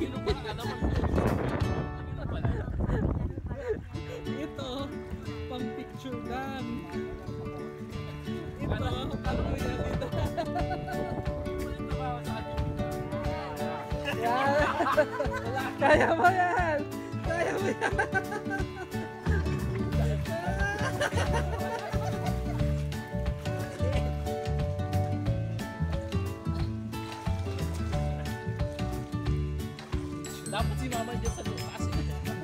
Ito, pang picture gun. Ito, ano, ano yan! Kaya mo yan! Kaya mo yan! dá por cima, a mãe dele saiu fácil.